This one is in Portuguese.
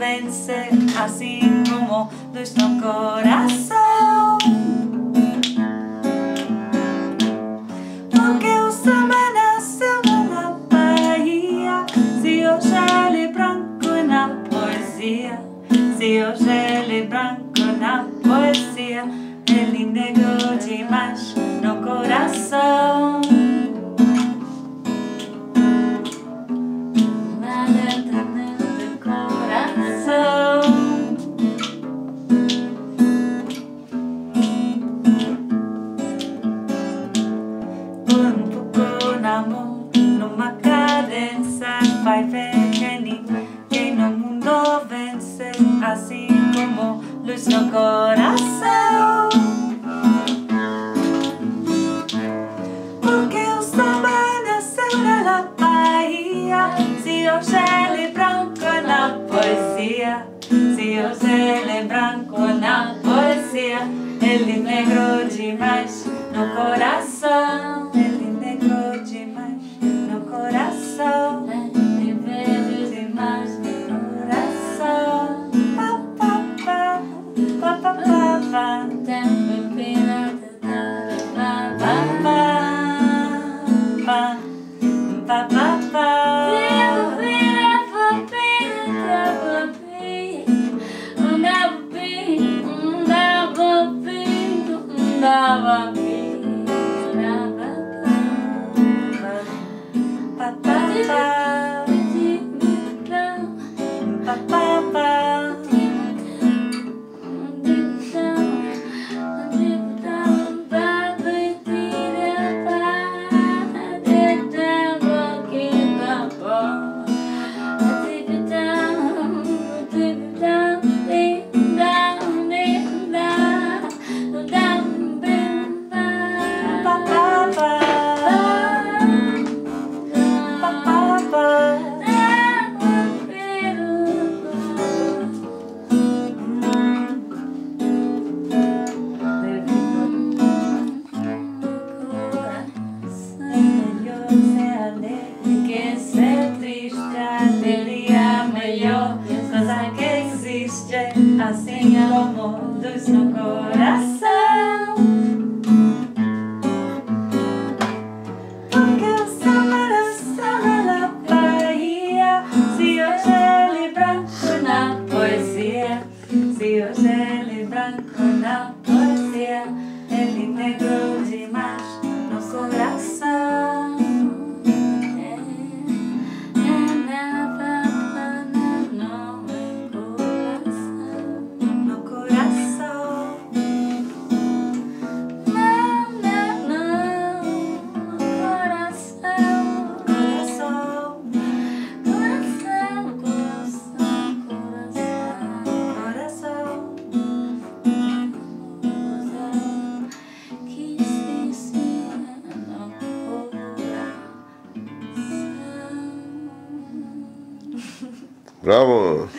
vence, así como nuestro corazón. Porque o samba nasceu na Bahia, se hoje ele é branco na poesia, se hoje ele é branco na poesia, ele negou demais no coração. Luz no coração. Porque o samba nasceu na Bahia, se hoje ele branco na poesia, se hoje ele branco na poesia, ele negro demais no coração, assim como luz no coração. Porque o samba dança na Bahia, se hoje ele é branco na poesia, se hoje ele é branco na poesia, ele negro demais Bravo!